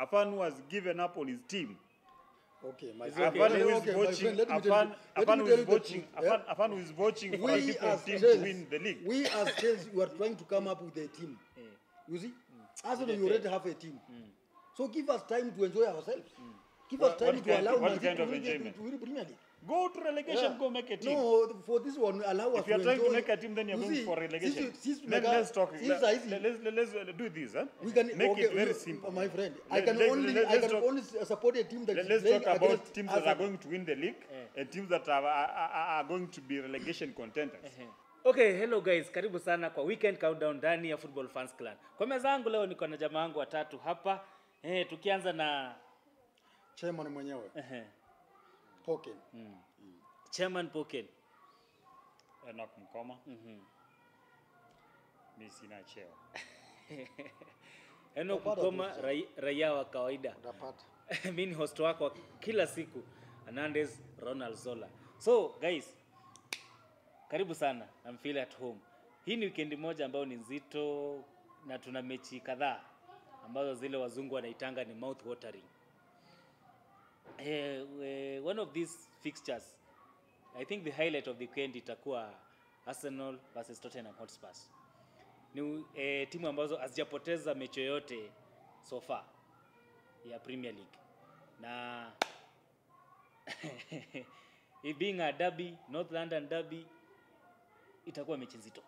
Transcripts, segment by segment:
Afan who has given up on his team. Okay, my It's friend. okay. Afan who Okay, is my watching, friend, let me tell Afan, you- let Afan me tell you watching. Afan, eh? Afan who is watching for a we different as team to win the league. we as Chelsea, we are trying to come up with a team. Mm. You see, mm. Arsenal, you already have a team. Mm. So give us time to enjoy ourselves. Give us time what to kind- allow what kind to of win the- enjoyment? to win Premier League. Go to relegation, Yeah. go make a team. No, for this one, allow us if you're to trying to make a team, then you're You going see, for relegation. Since, since Let, let's us talk. Let, Let, let's, let, let's, let's uh, do this. Huh? we can make okay, it very we- simple. my friend. I can let- only let- I can talk- only support a team that Let, is Let's talk about teams that are going to win the league yeah. and teams that are, are, are, are going to be relegation contenders. Okay, hello guys, karibu sana kwa weekend countdown ndani ya Football Fans Clan. Kwa meza yangu leo niko na jamaa wangu watatu hapa. Eh, tukianza na Chairman mwenyewe eh, Poken. Mm. Mm. Chairman Poken. Enoch Mkoma. mm -hmm. Mi sina cheo. Enoch Mkoma, raia wa kawaida. Utapata. mi ni host wako wa kila siku Hernandez Ronald Zola. So guys, karibu sana. I'm feel at home. Hii ni weekend moja ambayo ni nzito na tuna mechi kadhaa ambazo zile wazungu wanaitanga ni mouth watering. Eh, one of these fixtures I think the highlight of the weekend itakuwa Arsenal versus Tottenham Hotspur. Ni eh, timu ambazo hazijapoteza mechi yoyote so far ya Premier League na it being a derby, North London derby itakuwa mechi nzito.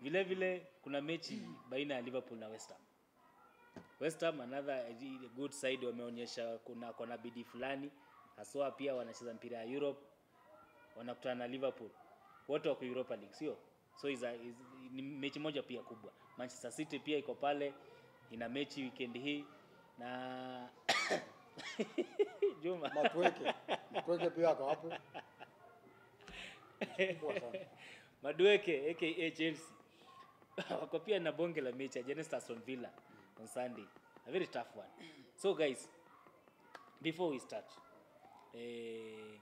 Vile vile kuna mechi baina ya Liverpool na West Ham. West Ham another good side wameonyesha kuna kona bidii fulani. Haswa pia wanacheza mpira ya Europe wanakutana na Liverpool. Wote wako Europa League sio? So is a, is, ni mechi moja pia kubwa. Manchester City pia iko pale ina mechi weekend hii na Juma. Mapweke Mapweke pia ako hapo. Madueke aka Chelsea. Wako pia na bonge la mechi against Aston Villa on Sunday. A very tough one. So guys, before we start, eh,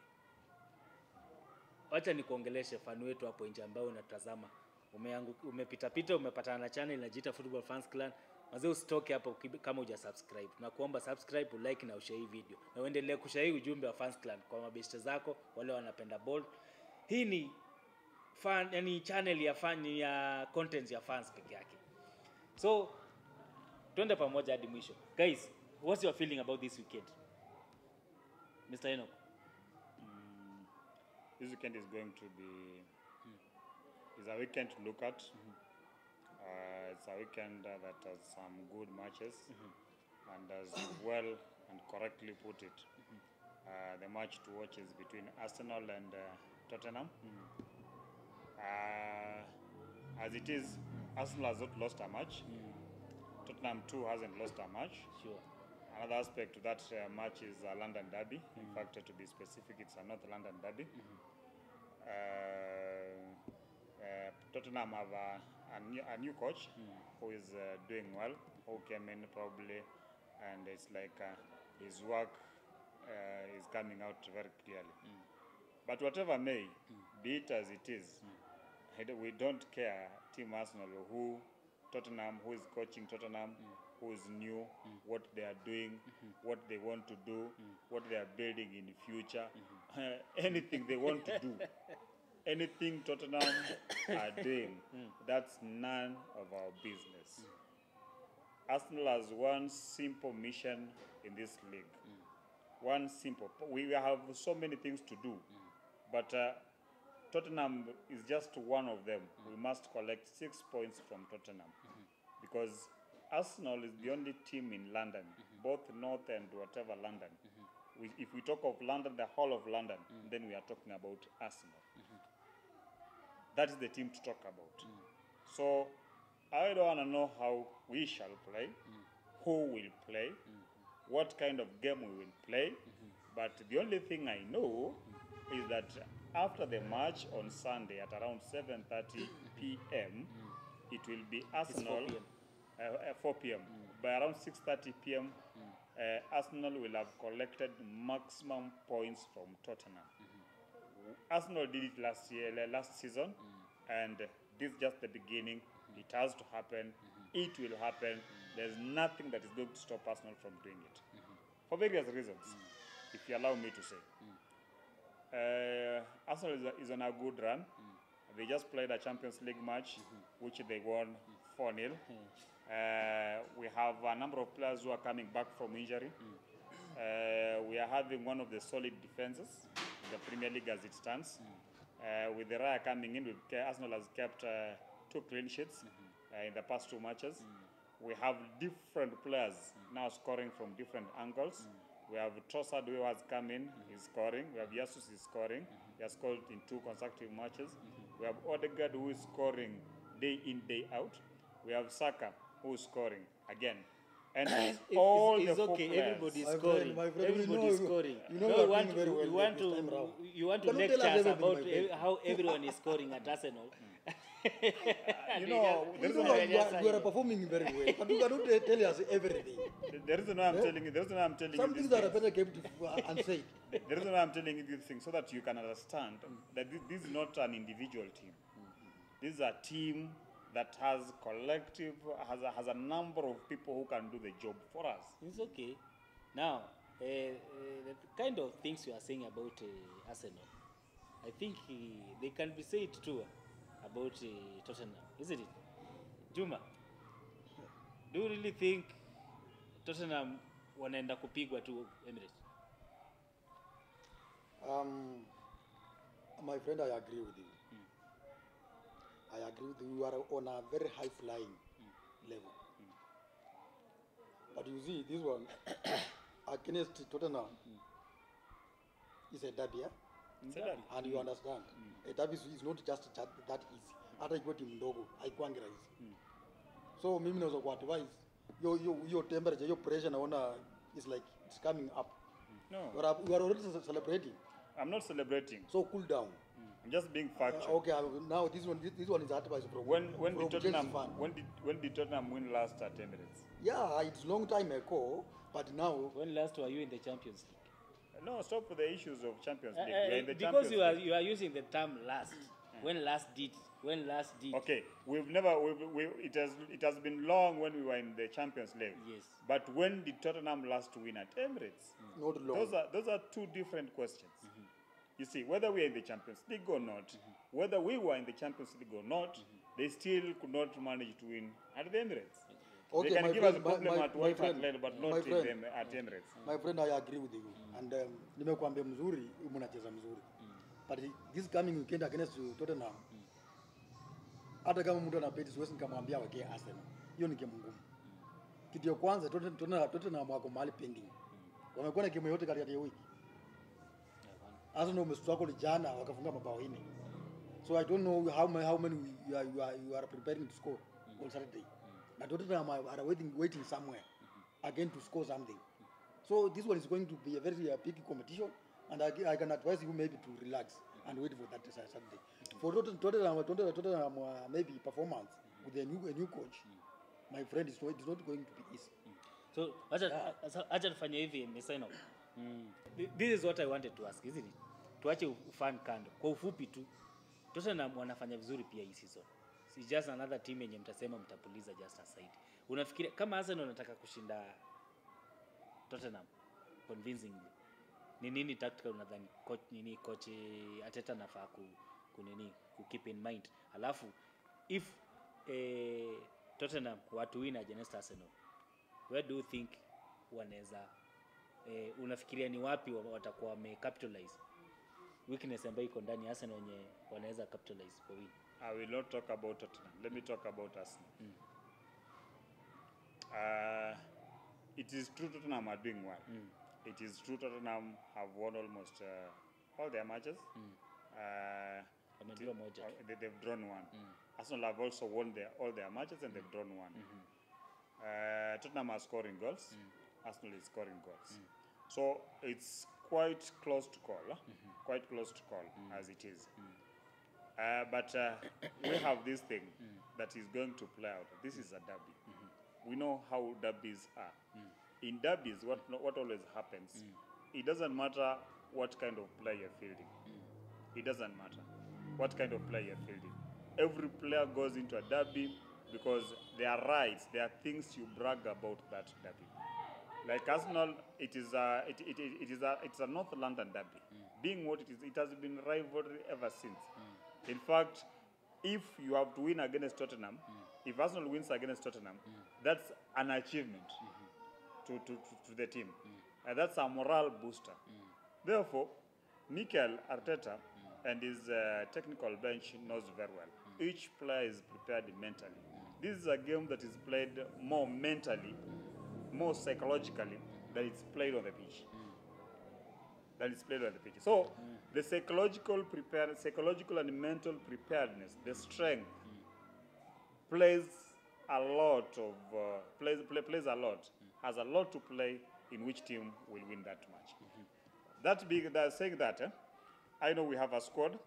wacha nikuongeleshe fan wetu hapo nje ambao unatazama. umepitapita umepita pita umepatana na channel inajiita Football Fans Clan. Mazee usitoke hapo kama uja subscribe. Nakuomba subscribe, like na ushare hii video. Na uendelee kushare ujumbe wa Fans Clan kwa mabeshte zako wale wanapenda ball. Hii ni fan, yani channel ya fan ya content ya fans peke yake. So twende pamoja hadi mwisho. Guys, what's your feeling about this weekend? Mr. Enock. This weekend is going to be is a weekend to look at. Uh, it's a weekend uh, that has some good matches, and as well and correctly put it, uh, the match to watch is between Arsenal and uh, Tottenham. Uh, as it is, Arsenal has not lost a match. Tottenham too hasn't lost a match. Sure. Another aspect to that uh, match is a London derby. In fact, to be specific, it's a North London derby. Uh, uh, Tottenham have a, a, new, a new coach who is uh, doing well, who came in probably, and it's like uh, his work uh, is coming out very clearly. But whatever may, be it as it is, don't- we don't care, Team Arsenal, who Tottenham, who is coaching Tottenham, mm. who is new, mm. what they are doing, mm-hmm. what they want to do, mm. what they are building in the future, mm-hmm. anything they want to do, anything Tottenham are doing, that's none of our business. Arsenal has one simple mission in this league. One simple. We have so many things to do, but uh, Tottenham is just one of them. We must collect six points from Tottenham because Arsenal is the only team in London, both North and whatever London. We, if we talk of London, the whole of London, then we are talking about Arsenal. That is the team to talk about. So I don't want to know how we shall play, who will play, what kind of game we will play. But the only thing I know is that after the match on Sunday at around 7:30 p.m., it will be Arsenal. 4 p.m. Uh, uh, 4 p.m. By around 6:30 p.m., uh, Arsenal will have collected maximum points from Tottenham. Arsenal did it last year, last season, and this is just the beginning. It has to happen. It will happen. there's nothing that is going to stop Arsenal from doing it. For various reasons, if you allow me to say. Uh, Arsenal is, is on a good run. They just played a Champions League match, which they won 4 0. Uh, we have a number of players who are coming back from injury. Uh, we are having one of the solid defenses in the Premier League as it stands. Uh, with the Raya coming in, we've, Arsenal has kept uh, two clean sheets uh, in the past two matches. We have different players now scoring from different angles. We have Trossard who has come in, he's scoring. We have Jesus is scoring. He has scored in two consecutive matches. We have Odegaard who is scoring day in, day out. We have Saka who is scoring again. And It's- all it's, the okay. players, Everybody is My friend, scoring. my friend, we Everybody know is you- scoring. you know no, you you want to, well you want to, round. you want to Cannot tell us lecture us about ev- how everyone is scoring at Arsenal. you know, You there is know a- you, are, you are performing very well, but you cannot uh, tell us everything. the reason why I'm telling you, the reason why I'm telling Some you things these that are things- better kept uh, unsaid. The reason why I'm telling you these things so that you can understand that this, this is not an individual team. This is a team that has collective, has a, has a number of people who can do the job for us. It's okay. Now, uh, uh, the kind of things you are saying about uh, Arsenal, I think uh, they can be said too about uh, Tottenham, isn't it? Juma, do you really think Tottenham wanaenda kupigwa tu Emirates? Um, my friend, I agree with you. I agree with you. You are on a very high flying level. But you see, this one against Tottenham is a derby, yeah? And you understand a derby is not just that, that easy hata ikiwa timu ndogo haikuangi rahisi so mimi naweza kuadvise yo yo yo temperature yo pressure naona is like it's coming up No, you are, you are already celebrating I'm not celebrating. so cool down I'm just being Uh, factual. okay uh, now this one this, this one is advice from When when from did Tottenham fan. when did when did Tottenham win last at Emirates? yeah it's long time ago but now When last were you in the Champions League? No, stop for the issues of Champions Uh, League. uh, We're in the because Champions you are League. you are using the term last. When last did? When last did? Okay, we've never. We've, we, it has. It has been long when we were in the Champions League. Yes. But when did Tottenham last win at Emirates? not long Those are those are two different questions. You see, whether we are in the Champions League or not, mm -hmm. whether we were in the Champions League or not, mm -hmm. they still could not manage to win at the Emirates. Okay, they can my give friend, us a problem my- at my White friend, Hart Lane, but not not in friend. them at Emirates. my friend i agree with you and um, nimekuambia mzuri mnacheza mzuri but this coming weekend against tottenham hata kama mtu anapeti siwezi nikamwambia wekee arsenal hiyo ni game ngumu kitu ya kwanza Totten- Tottenham Tottenham wako mahali pending wamekuwa na game yote katikati ya wiki arsenal umestruggle jana wakafunga mabao nne so i don't know how many, how many you are, you are, you are preparing to score mm -hmm. on saturday na tottenham are, are waiting, waiting somewhere mm -hmm. again to score something so this one is going to be a very uh, big competition and I, I can advise you maybe to relax and wait for that uh, saturday for Tottenham, tottenham tottenham, tottenham uh, maybe performance mm -hmm. with a new, a new coach mm -hmm. my friend is not, it's not going to be easy Mm -hmm. So acha acha- acha tufanye hivi off. Mm. This is what I wanted to ask, isn't it? Tuache ufan kando. Kwa ufupi tu. Tottenham wanafanya vizuri pia hii season. It's just another team yenye mtasema mtapuliza just aside. Unafikiria kama Arsenal anataka kushinda Tottenham convincingly. Ni nini tactical unadhani coach nini coach Arteta nafaa ku, ku nini ku keep in mind. Alafu if eh, Tottenham watu win against Arsenal where do you think wanaweza eh, unafikiria ni wapi wa- watakuwa wame capitalize weakness ambayo iko ndani Arsenal wenye wanaweza capitalize for win I will not talk about Tottenham. Let me talk about Arsenal. Uh, it is true Tottenham are doing well. It is true Tottenham have won almost uh, all their matches. Uh, Wamejua moja uh, they, they've drawn one. Arsenal have also won their, all their matches and they've drawn one. Uh, Tottenham are scoring goals. Arsenal is scoring goals. So it's quite close to call. huh? Mm-hmm. Quite close to call mm. as it is. Mm. Uh, but uh, we have this thing mm. that is going to play out. This is a derby. Mm-hmm. We know how derbies are. In derbies, what what always happens, it doesn't matter what kind of player you're fielding. It doesn't matter what kind of player you're fielding. Every player goes into a derby because there are rights, there are things you brag about that derby. Like Arsenal, it is a, it, it, it, is a, it's a North London derby. Mm. Being what it is, it has been rivalry ever since. Mm. In fact, if you have to win against Tottenham, mm. if Arsenal wins against Tottenham, that's an achievement mm-hmm. to, to, to, to the team. And that's a morale booster. Therefore, Mikel Arteta and his uh, technical bench knows very well. Each player is prepared mentally. This is a game that is played more mentally, more psychologically than it's played on the pitch. Than it's played on the pitch. So the psychological prepare, psychological and mental preparedness, the strength, plays a lot of uh, plays play, plays a lot has a lot to play in which team will win that match. That big that saying that eh, I know we have a squad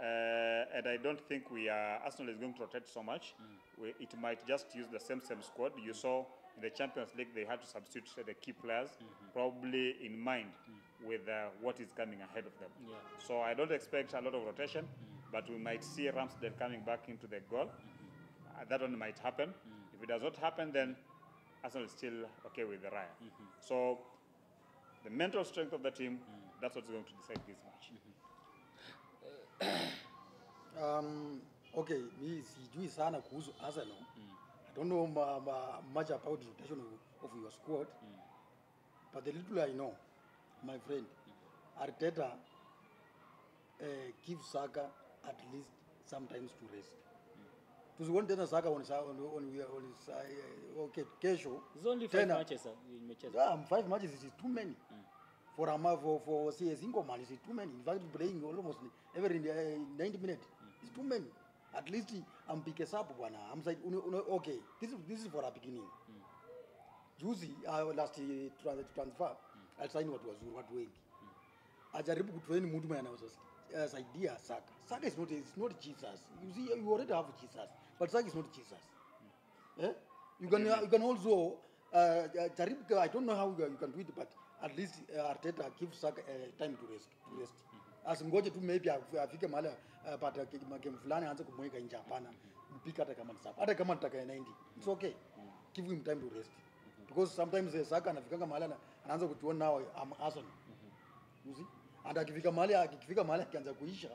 uh, and I don't think we are Arsenal is going to rotate so much. We, it might just use the same same squad. You saw in the Champions League they had to substitute the key players mm-hmm. probably in mind with uh, what is coming ahead of them. Yeah. So I don't expect a lot of rotation, mm. but we might see Ramsdale coming back into the goal. Mm-hmm. Uh, that one might happen. Mm. If it does not happen, then Arsenal is still okay with the Raya. Mm-hmm. So the mental strength of the team, mm. that's what's going to decide this match. Um, okay, mi sijui sana kuhusu Arsenal. I don't know ma, ma, much about the rotation of, of your squad. But the little I know, my friend, Arteta uh, gives Saka at least sometimes to rest. Tusione tena Saka on, on, on, on, sa- eh, okay, kesho. It's only five tena- matches uh, imecheza. Yeah, five matches is too many. For a ma- for for say a single man, it's too many. In fact, playing almost every uh, 90 minutes, it's too many. At least ampike sapo bwana. I'm like, uno, uno, okay, this is this is for a beginning. Juzi uh, last uh, trans- transfer alisaini watu wazuri, watu wengi. Ajaribu kutrain mtu mwenye anaweza uh, Saka. Saka is not is not Jesus. You see, you already have Jesus, but Saka is not Jesus. Eh? You can you can also uh, uh, jaribu I don't know how you, can do it but at least uh, Arteta give Saka uh, time to rest to rest. Asimgoje tu maybe afike mahali uh, pata game fulani aanze kumweka nje hapana. Mpika hata kama ni. Hata kama nitaka 90. It's okay. Give him time to rest. Because sometimes uh, Saka anafikanga mahali anaanza kutuona now I'm Arsenal. You see? And akifika mahali akifika mahali akianza kuisha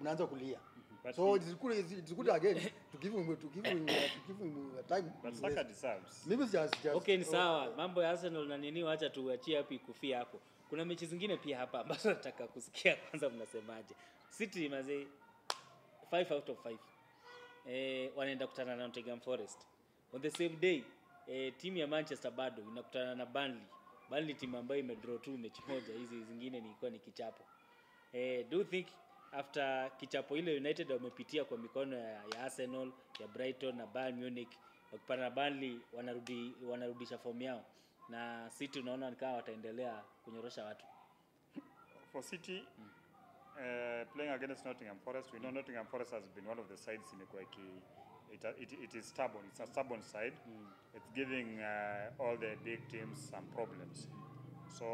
mnaanza kulia. But so it's good it's good again to give him to give him uh, to give him uh, time. But Saka deserves. Mimi just just Okay, ni sawa. Mambo ya Arsenal na nini, wacha tuachie hapo ikufie hapo. Kuna mechi zingine pia hapa ambazo nataka kusikia kwanza, mnasemaje? City mazee 5 out of 5 eh, wanaenda kutana na Nottingham Forest on the same day. Eh, timu ya Manchester bado inakutana na Burnley. Burnley timu ambayo imedraw tu mechi moja, hizi zingine nilikuwa ni kichapo. Eh, do you think after kichapo ile United wamepitia kwa mikono ya, ya Arsenal, ya Brighton na Bayern Munich wakipata na Burnley wanarudi wanarudisha fomu yao na City unaona wataendelea kunyorosha watu. For City, uh, playing against Nottingham Forest, we know Nottingham Forest has been one of the sides imekuwa iki- it, it, it is stubborn. It's a stubborn side. It's giving uh, all the big teams some problems. So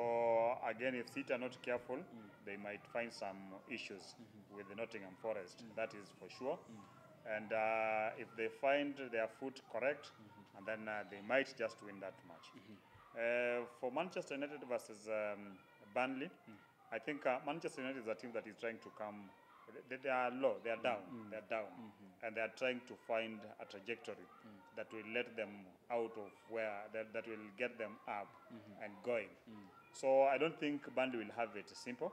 again, if City are not careful, they might find some issues with the Nottingham Forest. That is for sure. And uh, if they find their foot correct, and then uh, they might just win that match. Uh, for Manchester United versus um, Burnley, I think uh, Manchester United is a team that is trying to come. They, they are low, they are down, they are down, and they are trying to find a trajectory that will let them out of where that, that will get them up and going. So I don't think Burnley will have it simple,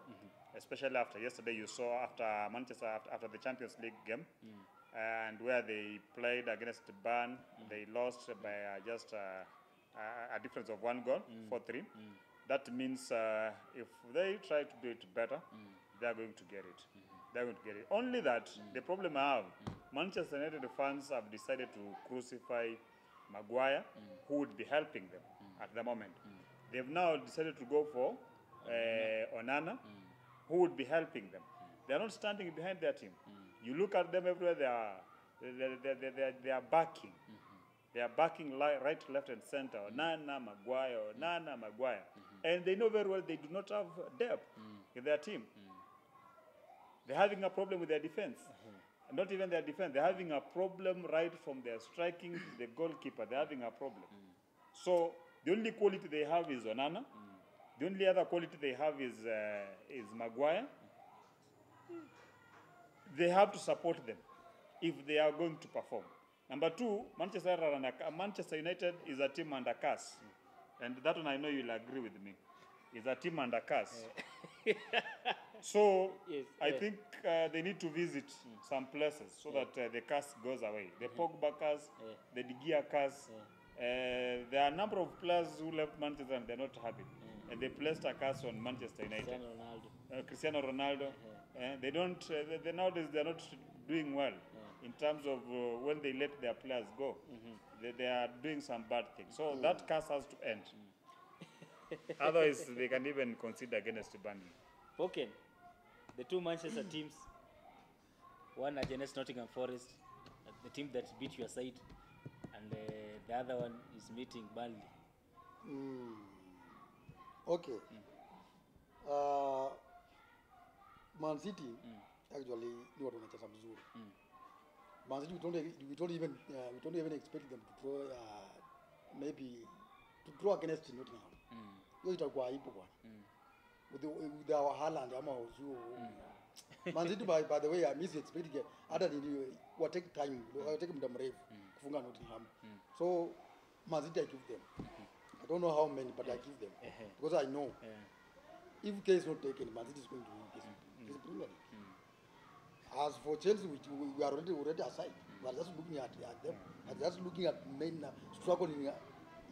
especially after yesterday. You saw after Manchester after, after the Champions League game, and where they played against Burn, they lost by uh, just uh, a, a difference of one goal, mm. 4-3. Mm. That means uh, if they try to do it better, mm. they are going to get it. Mm-hmm. They're going to get it. Only that the problem I have, Manchester United fans have decided to crucify Maguire, who would be helping them at the moment. They've now decided to go for uh, Onana, who would be helping them. They are not standing behind their team. You look at them everywhere; they are they, they, they, they, they, are- they are backing. They are backing li- right, left, and center. Mm. Onana, Maguire, mm. Onana, Maguire, mm-hmm. and they know very well they do not have depth mm. in their team. They're having a problem with their defense. Mm-hmm. not even their defense. They're having a problem right from their striking to the goalkeeper. They're having a problem. So the only quality they have is Onana. The only other quality they have is uh, is Maguire. They have to support them if they are going to perform. Number two, Manchester under, Manchester United is a team under curse, and that one I know you'll agree with me. Is a team under curse. So Yes, I eh. think uh, they need to visit some places so that uh, the curse goes away. The Pogba curse, Eh. the De Gea curse. Uh, there are a number of players who left Manchester and they're not happy, and they placed a curse on Manchester United. Cristiano Ronaldo. Uh, Cristiano Ronaldo. Uh, they don't. Uh, they, they nowadays they're not doing well in terms of uh, when they let their players go. They, they are doing some bad things. So that curse has to end. Otherwise, they can even consider against Burnley. Okay, The two Manchester teams, one against Nottingham Forest, the team that beat your side, and uh, the other one is meeting Burnley. Mm. Okay. Uh, Man City actually ni watu wanacheza mzuri. Man City we don't, we don't even uh, we don't even expect them to draw uh, maybe to draw against Nottingham. Mm. Hiyo itakuwa aibu bwana. Mm. With, the, with our Haaland ama sio mm. Man City by, by the way I miss expecting hata ni wa take time wa take muda mrefu kufunga Nottingham. So Man City I give them. Mm-hmm. I don't know how many but I give them. Ehe. because I know. Yeah. if care is not taken, Man City is going to win this, this Premier League. As for Chelsea, which we, we are already already aside, we are just looking at, at them, and just looking at main uh, struggle in, uh,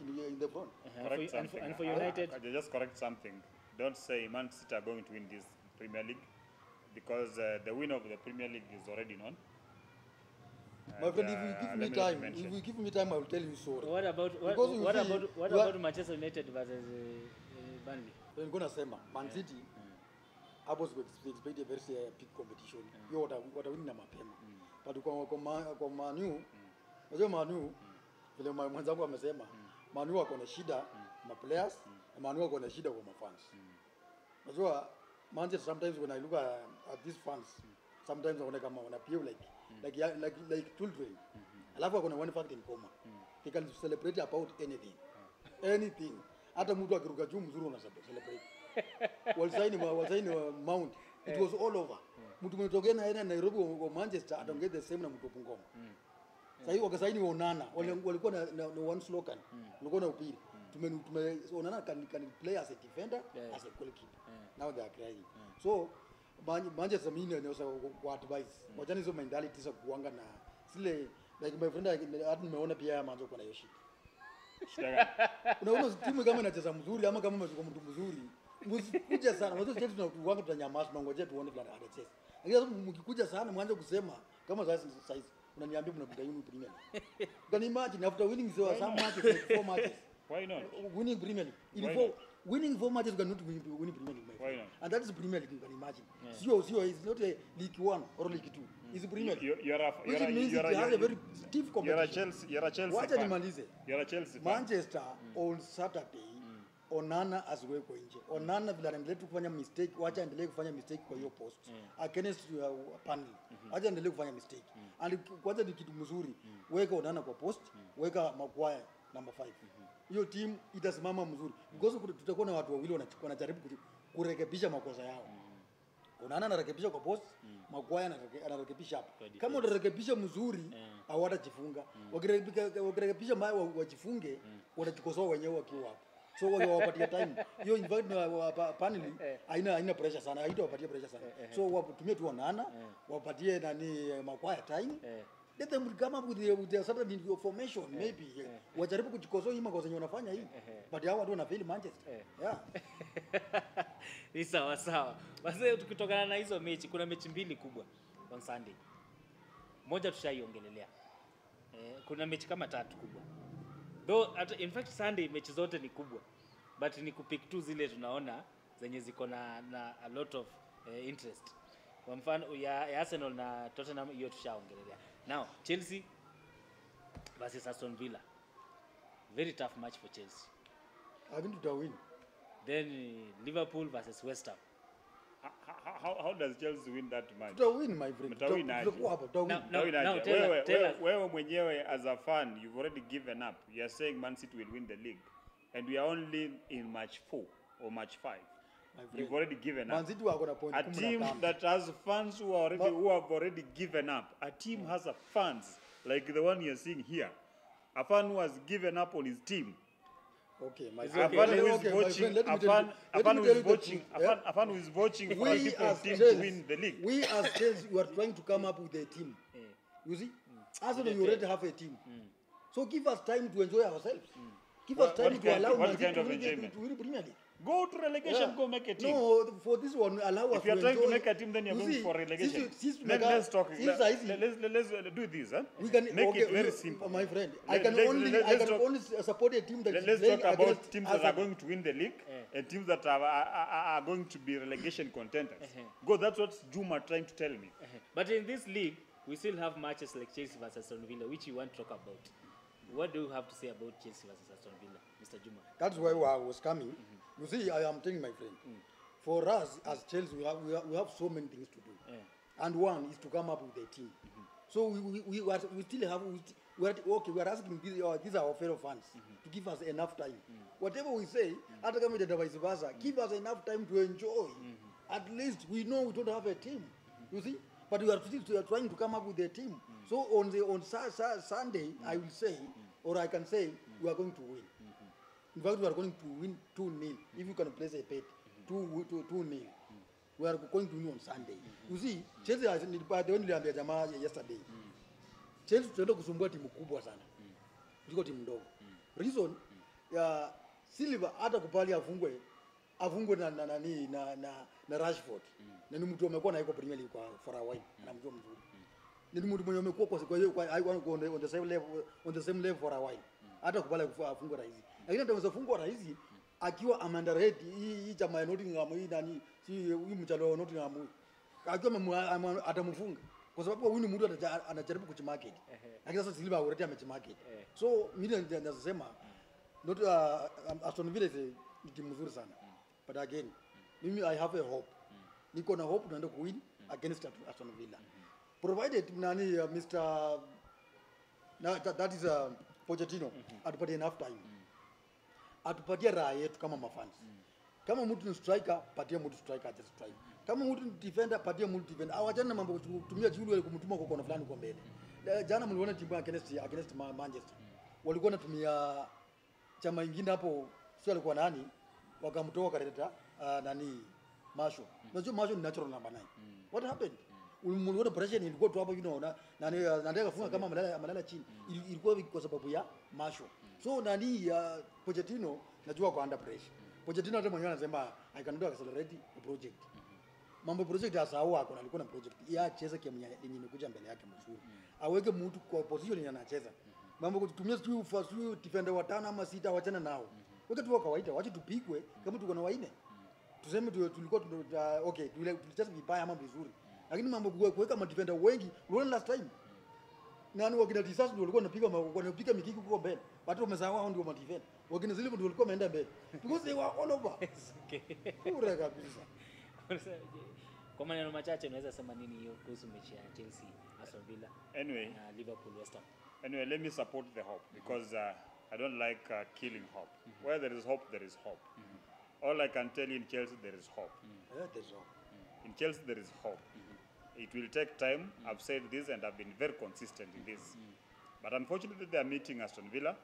in, the- in the front. Uh-huh. And for, correct and, for, something. and for United, I, I just correct something. Don't say Man City are going to win this Premier League because uh, the winner of the Premier League is already known. My And, friend, if uh, you give let me time, mention- if you give me time, I will tell you sorry. what about what, what see, about what about Manchester United versus uh, uh, Burnley? So I'm gonna say, man, Man City, hapo expect a very uh, big competition. Hiyo mm. watawini na mapema. But kwa kwa Ma- kwa Manu, unajua Manu mm. vile mwa- mwenzangu amesema, Manu wako na shida mm. ma players na Manu wako na shida kwa mafans. Unajua Manchester sometimes when I look at, at these fans, mm. sometimes naona kama wana behave like like ya- like like children. mm. Alafu wako na one fact in common. They can celebrate about anything. Anything. Hata mtu akiruka juu mzuri una celebrate. Walisaini walisaini wa Mount. It was all over. Mtu mtokea na aina Nairobi wa Manchester ataongea the same na mtu wa Bungoma. Sasa hiyo wakasaini wa Onana walikuwa na, na, na one slogan. Walikuwa na upili. Tume tumeonana can, can play as a defender Yeah. as a goalkeeper. Yeah. Now they are crying. So Man- Manchester mimi naweza kwa advice. Wachani hizo mentality za kuanga na zile like my friend hata nimeona pia manzo kwa na hiyo shida. Unaona timu kama inacheza mzuri ama kama mtu mzuri, msikuja sana. Unajua sisi tunatuanga tunanyamaza tunangojea tuone vile anacheza. Lakini sasa mkikuja sana mwanze kusema kama sasa sasa unaniambia mnapiga yuni Premier League. Can you imagine after winning so some matches like four matches Why not? winning Premier League. In Why four, not? winning four matches you cannot win, win Premier League. my Why friend. not? And that is Premier League you can imagine. Sio sio it's not a League 1 or League 2. It's Premier League. You- You're a, Which you're a, means you're it a, has a you're, very stiff you're a competition. Chelsea, you're a Chelsea Wacha fan. nimalize. You're a Chelsea fan. Manchester on Saturday Onana asiwekwe nje. Onana vile anaendelea tu kufanya mistake, wacha aendelee kufanya mistake kwa hiyo post against uh, Burnley. Wacha aendelee kufanya mistake. And kwanza ni kitu mzuri, weka Onana kwa post, weka Maguire number 5. Hiyo team itasimama mzuri because tutakuwa na watu wawili wanachukua wanajaribu jaribu kurekebisha makosa yao. Onana anarekebisha kwa post, Maguire anareke- anarekebisha hapo. Kama utarekebisha mzuri hawatajifunga. Wakirekebisha wakirekebisha mbaya wa- wajifunge, watajikosoa wenyewe wakiwa hapo. So wapatia time. Hiyo in fact na wa- pa- panel haina haina pressure sana, haitawapatia pressure sana. So watumie tu Onana, wapatie nani makwaya Maguire time. Eh. Let them come up with the, with their certain information yeah. maybe. Wajaribu kujikosoa hii makosa yenye wanafanya hii. But hao watu wanafeli Manchester. Eh. Yeah. ni sawa sawa basi tukitokana na hizo mechi kuna mechi mbili kubwa on sunday moja tushaiongelelea eh, kuna mechi kama tatu kubwa though at, in fact sunday mechi zote ni kubwa. But ni kupik tu zile tunaona zenye ziko na, na a lot of uh, interest. Kwa mfano ya, ya arsenal na tottenham hiyo tushaongelelea. Now chelsea versus aston villa. Very tough match for chelsea. I think tutawin. then liverpool versus west ham how, how, how does Chelsea win that match? tutawin my friend. Mtawin Tuta- aje. tutakuwa hapa tutawin Now- Now, Inaje, now tell- wewe, tell wewe, us. wewe mwenyewe as a fan you've already given up. You are saying man city will win the league and we are only in match 4 or match 5 My you've already given up. Man up City wako na point a team that has fans who are already who have already given up. A team has a fans like the one you're seeing here. A fan who has given up on his team Okay, my friend. fan who is Okay, watching friend, let me a tell fan you- a let fan me is watching truth, a yeah? fan who is watching for we as team to win the league we as Chelsea, we are trying to come up with a team. Eh. You see, mm. Arsenal, you already have a team. Mm. So give us time to enjoy ourselves. Give us time what to allow what kind to of win the- enjoyment? to win the Premier League. Go to relegation Yeah. go make a team No, for this one, allow us if you are to trying to make a team, then you're You going see, for relegation. sisi- sisi let, let's talk. sisi Let, sahizi- let, let's, let's uh, do this. Huh? we can make okay, it very simple. my friend. I can let- only let- I can talk- only support a team that Let, is us talk about teams that are going to win the league Eh. and teams that are, are, are, are going to be relegation contenders. Uh-huh. Go, that's what Juma trying to tell me. But in this league, we still have matches like Chelsea versus Aston Villa, which you want to talk about. What do you have to say about Chelsea versus Aston Villa, Mr. Juma? That's why I was coming. You see, I am telling my friend. For us as Chelsea, we have, we have, we have so many things to do. Yeah. And one is to come up with a team. Mm-hmm. So we, we, we, are, we still have, we, we are, okay, we are asking these, uh, these are our fellow fans mm-hmm. to give us enough time. Mm-hmm. Whatever we say, hata kama itaenda vice versa, give us enough time to enjoy. At least we know we don't have a team. You see? But we are still we are trying to come up with a team. So on the on sa- sa- Sunday, I will say, or I can say, we are going to win. Fact, we are going to win 2 0 if you can place a bet. 2 2 2 0 We are going to win on Sunday. You see, Chelsea has nilipata niliambia jamaa yesterday. Chelsea tunaenda kusumbua timu kubwa sana. Kuliko timu ndogo. Reason ya Silva hata kupali afungwe afungwe na na nani na, na, na Rashford. Na ni mtu amekuwa na yuko Premier League kwa for a while. Mzuri. Ni mtu mwenye amekuwa kwa kwa hiyo on the, same level on the same level for a while. Hata kupali afungwe rahisi. Lakini ataweza fungwa rais akiwa amandarate hii hii chama ya Nottingham hii nani si huyu mchalo wa Nottingham akiwa atamfunga. Kwa sababu huyu ni mtu anajaribu kuchimarket lakini sasa Silva already amechimarket so mimi ndio nasema not uh, Aston Villa ni timu nzuri sana. But again mimi I have a hope. Niko na hope tunaenda kuwin against Aston Villa. Provided nani uh, Mr na, that, that is uh, Pochettino atupatie enough time atupatie raha yetu kama mafans Mm. kama mtu ni striker patie mtu striker aje strike kama mtu ni defender patie mtu defender awachana na mambo kutumia kutumia wale kumtuma kwa kona fulani kwa mbele Mm. jana mliona timu ya against against Manchester. Mm. walikuwa wanatumia chama ingine hapo sio alikuwa nani wakamtoa kareta uh, nani Masho unajua Masho ni natural number 9 Mm. what happened ulimwona pressure ilikuwa tu hapo you know na na ndio kafunga kama amelala amelala chini Ili- ilikuwa kwa sababu ya Masho so nani ya uh, Pochettino najua kwa under pressure. Pochettino hata mwenyewe anasema I cannot accelerate the project. Mambo ya project asahau ako na alikuwa na project. Ya acheze kia mwenye yenye imekuja mbele yake mzuri. Aweke mtu kwa position yenye anacheza. Mambo ya kutumia sijui first sijui defender watano ama sita wachana nao. Weke tu kwa kawaida wacha tupigwe kama tuko na waine tuseme tu, tulikuwa tuna- uh, okay tulicheza vibaya ama vizuri. Lakini mambo ya kuweka madefender wengi last time nani wakina tisasi ndio walikuwa wanapiga wanapiga mikiki huko mbele watu wamezaa wao ndio madefender wakina zile ndio walikuwa wameenda mbele because they were all over okay. kura kabisa kwa maneno machache unaweza sema nini hiyo kuhusu mechi ya Chelsea Aston Villa Anyway, na Liverpool West Ham anyway, let me support the hope because uh, I don't like uh, killing hope. Mm -hmm. Where there is hope, there is hope. Mm -hmm. All I can tell you in Chelsea, there is hope. yeah, that's all. In Chelsea, there is hope. It will take time. I've said this and I've been very consistent in this. But unfortunately, they are meeting Aston Villa.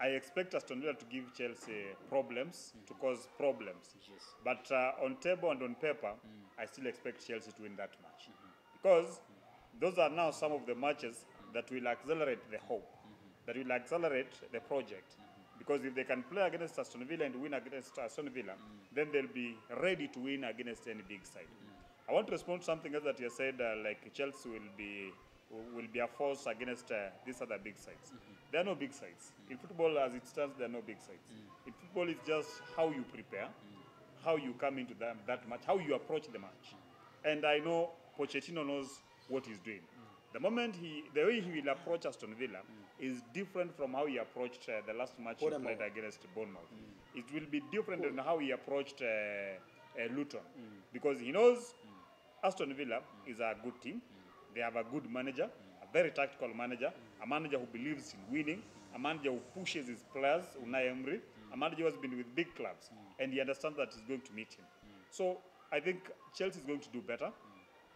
I expect Aston Villa to give Chelsea problems, to cause problems. yes But uh, on table and on paper, I still expect Chelsea to win that match. Mm-hmm. Because those are now some of the matches that will accelerate the hope, that will accelerate the project. Mm-hmm. Because if they can play against Aston Villa and win against Aston Villa, mm. then they'll be ready to win against any big side. I want to respond to something else that you said, uh, like Chelsea will be will be a force against uh, these other big sides. There are no big sides. In football, as it stands, there are no big sides. In football, it's just how you prepare, how you come into that, that match, how you approach the match. And I know Pochettino knows what he's doing. The moment he, the way he will approach Aston Villa is different from how he approached uh, the last match he Bournemouth. played against Bournemouth. It will be different than how he approached uh, uh, Luton because he knows Aston Villa is a good team. They have a good manager, a very tactical manager, a manager who believes in winning, a manager who pushes his players, Unai Emery, a manager who has been with big clubs, and he understands that he's going to meet him. So I think Chelsea is going to do better.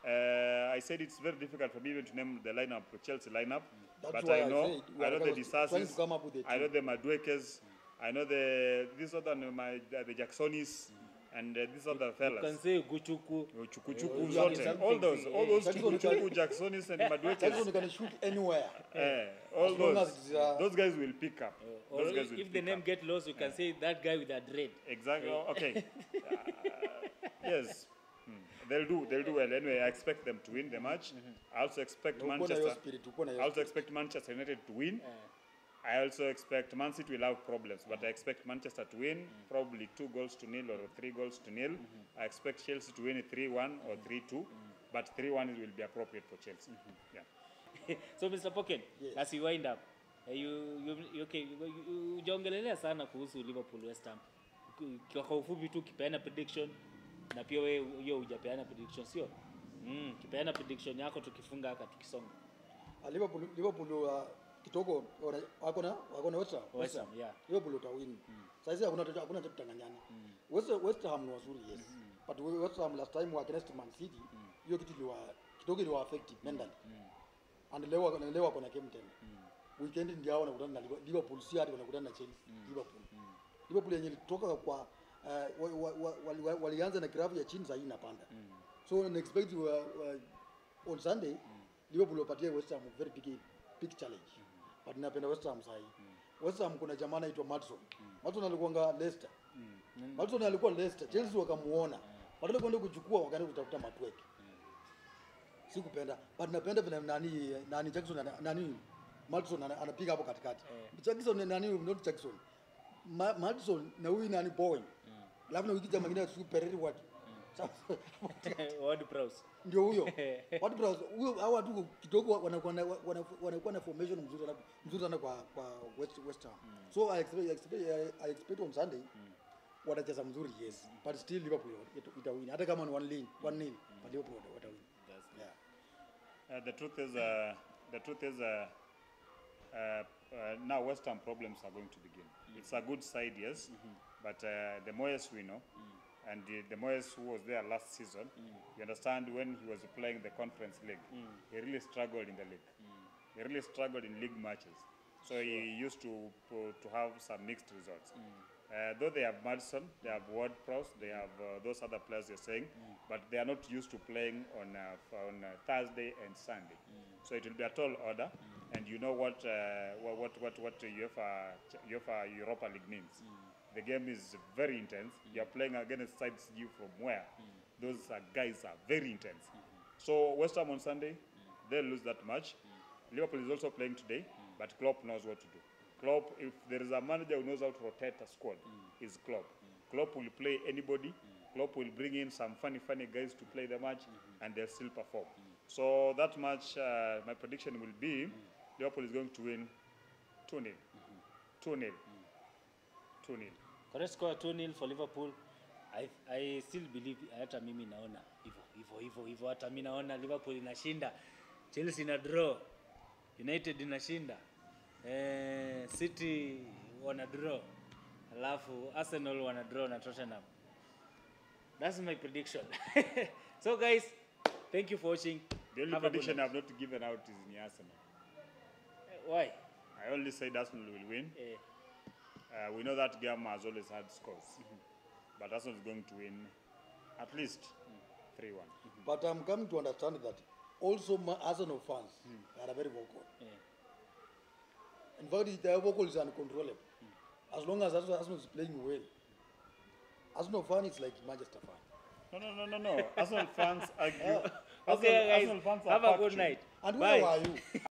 Uh, I said it's very difficult for me even to name the lineup, the Chelsea lineup, That's but I I know, we I know the kind of trying to Disasis, come up with a I know the Maduekes, I know the this other my the Jacksonis, and uh, these other You fellas. can say Guchuku. Chukuchuku, Yeah, zote, all those, all eh. those Chukuchuku, Jacksonis, and Jackson Maduekes, can shoot anywhere. eh, all those, uh, those guys will pick up. Or Those guys if will if the name up. get lost, you can say that guy with a dread. Exactly. oh, Okay. Uh, yes. Hmm. They'll do. They'll do well. Anyway, I expect them to win the match. I also expect Uko na hiyo Manchester. I also expect Manchester United to win. Uh, I also expect Man City will have problems, but I expect Manchester to win, probably two goals to nil or three goals to nil. I expect Chelsea to win 3-1 or 3-2, but 3-1 will be appropriate for Chelsea. Yeah. so Mr. Poken, Yes. as we wind up, uh, you, you, you, okay, you, you, hujaongelelea sana kuhusu Liverpool West Ham. Ku- Kwa kwa ufupi tu kipeana prediction na pia wewe hiyo hujapeana prediction sio? Mm, kipeana prediction yako tukifunga haka tukisonga. Ah, Liverpool Liverpool uh, wana- wako na wako na West Ham. West Ham, yeah. Liverpool mm. Sasa hakuna hakuna cha kutanganyana. West West Ham ni wazuri yes. But West Ham last time against Man City, hiyo kitu iliwa kidogo iliwa affect mentally. And leo na leo wako na game tena. Weekend ndio hao wanakutana na Liverpool. Si hadi wanakutana na Chelsea. Liverpool. Liverpool yenye kutoka kwa uh, wa- wa- wa- wali- wa- walianza na grafu ya chini sasa inapanda. So an expect uh, uh, on Sunday Liverpool wapatie West Ham very big big challenge. But napenda West Ham sasa West Ham kuna jamaa anaitwa Matson mm. Matson alikuwa Leicester. mm. Matson alikuwa Leicester. Chelsea wakamuona. Badala kwenda kuchukua wakaenda kutafuta Matweke. Mm. Sikupenda. But napenda vile nani nani Jackson nani Matson anapiga hapo katikati. Jackson ni nani not Jackson. Ma, Madison na huyu nani Bowen. Alafu na wiki jamaa mwingine super watu. Ndio huyo. Watu bros huyo hao watu kidogo wanakuwa na wanakuwa na formation mzuri sana mzuri sana kwa kwa West West Ham so I expect, I expect, I expect on Sunday watacheza mzuri yes. But still Liverpool itawin hata kama ni one nil one nil but Liverpool wata- watawin yeah. Uh, the truth is, uh, the truth is, uh, uh, uh, now West Ham problems are going to begin. It's a good side, yes, but uh, the Moyes we know, and the, Moyes who was there last season, you understand when he was playing the Conference League, he really struggled in the league. He really struggled in league matches. So he used to to have some mixed results. Uh, though they have Maddison, they have Ward Prowse, they have uh, those other players you're saying, but they are not used to playing on uh, on uh, Thursday and Sunday. So it will be a tall order, and you know what uh, what what what, what UEFA UEFA Europa League means. The game is very intense. Mm-hmm. You are playing against sides you from where mm-hmm. those are guys are very intense. Mm-hmm. So West Ham on Sunday, they'll lose that match. Liverpool is also playing today, but Klopp knows what to do. Klopp, if there is a manager who knows how to rotate a squad, mm. is Klopp. Mm. Klopp will play anybody. Mm. Klopp will bring in some funny, funny guys to play the match, and they'll still perform. So that match, uh, my prediction will be Liverpool is going to win 2 0. 2 0. 2 0. Correct score 2-0 for Liverpool. I, I still believe hata mimi naona hivyo hivyo hivyo hivyo, hata mimi naona Liverpool inashinda, Chelsea ina draw, United inashinda, eh, City wana draw, alafu Arsenal wana draw na Tottenham. That's my prediction. so guys, thank you for watching. The only Have prediction. I've not given out is in Arsenal. Why? I only said Arsenal will win. Eh, Uh, we know that game has always had scores, but Arsenal is going to win at least 3 1. but I'm coming to understand that also my Arsenal fans are very vocal eh. in fact their vocal is uncontrollable as long as Arsenal Arsenal is playing well Arsenal fan is like Manchester fan No, no, no, no, no. Arsenal fans argue. Okay, Arsenal, guys, Arsenal fans are have a good night. and Bye. where were you